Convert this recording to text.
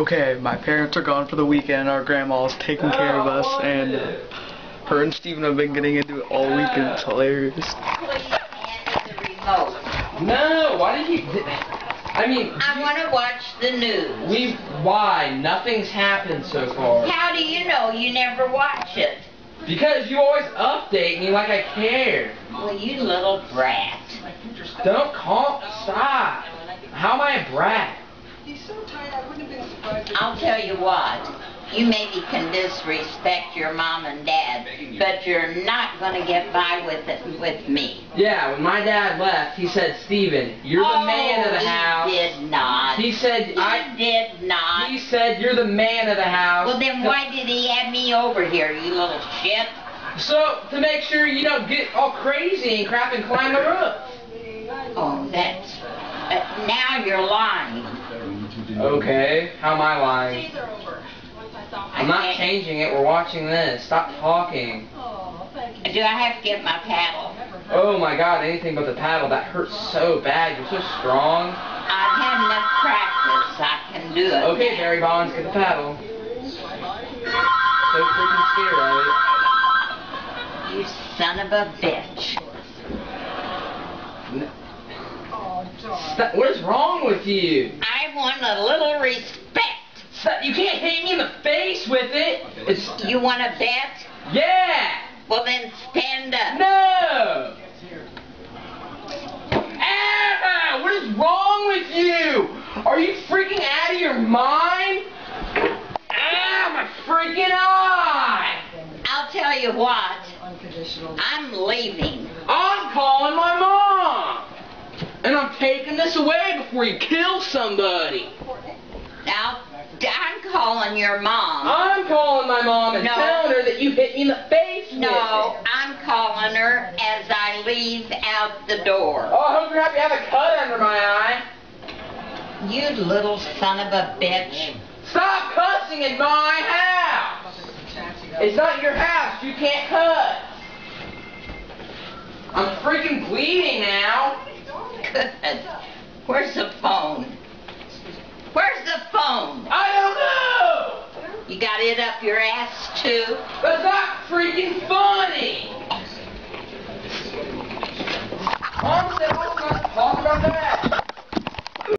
Okay, my parents are gone for the weekend. Our grandma's taking care of us, and uh, her and Steven have been getting into it all weekend. It's hilarious. Please hand the remote. No, why did you? I mean, I want to watch the news. we. Why? Nothing's happened so far. How do you know you never watch it? Because you always update me like I care. Well, you little brat. Don't call. Stop. How am I a brat? I'll tell you what. You maybe can disrespect your mom and dad, but you're not going to get by with it with me. Yeah, when my dad left, he said, Steven, you're the oh, man of the he house. did not. He said, He I. did not. He said, you're the man of the house. Well, then why did he have me over here, you little shit? So, to make sure you don't get all crazy and crap and climb the roof. Oh, that's... Uh, now you're lying. Okay, how am I lying? I'm not changing it. We're watching this. Stop talking. Do I have to get my paddle? Oh my god, anything but the paddle. That hurts so bad. You're so strong. I've had enough practice. I can do it. Okay, Barry Bonds, get the paddle. So freaking scared of it. You son of a bitch. Stop. What is wrong with you? I want a little respect. Stop. You can't hit me in the face with it. It's You want to bet? yeah. Well, then stand up. No. Anna, what is wrong with you? Are you freaking out of your mind? Ah, my freaking eye! I'll tell you what. I'm leaving. I'm calling my mom! And I'm taking this away before you kill somebody. Now, I'm calling your mom. I'm calling my mom and No. telling her that you hit me in the face with No. I'm calling her as I leave out the door. Oh, I hope you're happy to have a cut under my eye. You little son of a bitch. Stop cussing in my house! It's not your house. You can't cuss. I'm freaking bleeding now. Good. Where's the phone? Where's the phone? I don't know. You got it up your ass too? That's not freaking funny. Mom said, "Oh, let's not talk about that."